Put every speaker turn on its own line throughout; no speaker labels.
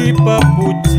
счастливый попутник.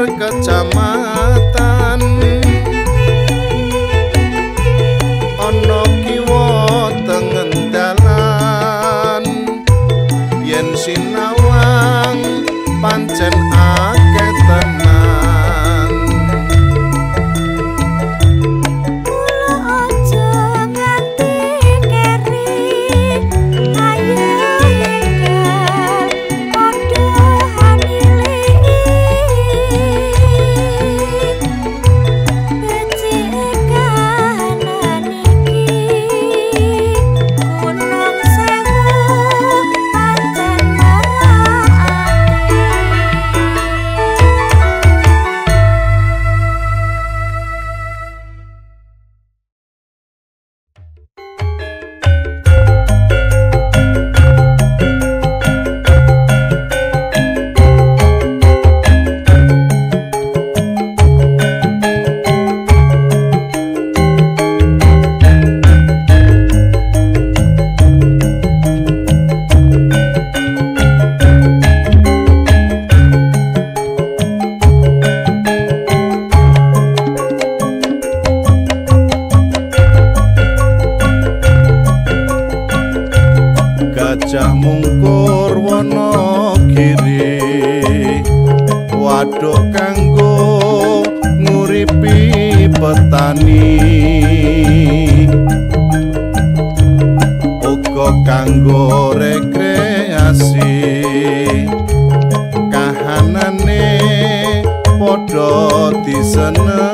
कचमा gajah
mungkur wono kiri. Waduk kanggo nguripi petani. Uga kanggo rekreasi. Kahanane padha disenengi.